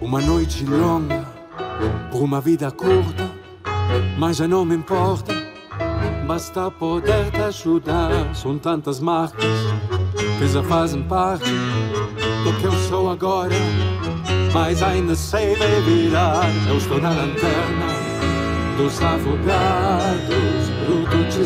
Uma noite longa, por uma vida curta, mas já não me importa. Basta poder te ajudar. São tantas marcas que já fazem parte do que eu sou agora. Mas ainda sei me virar. Eu estou na lanterna dos afogados, bruto te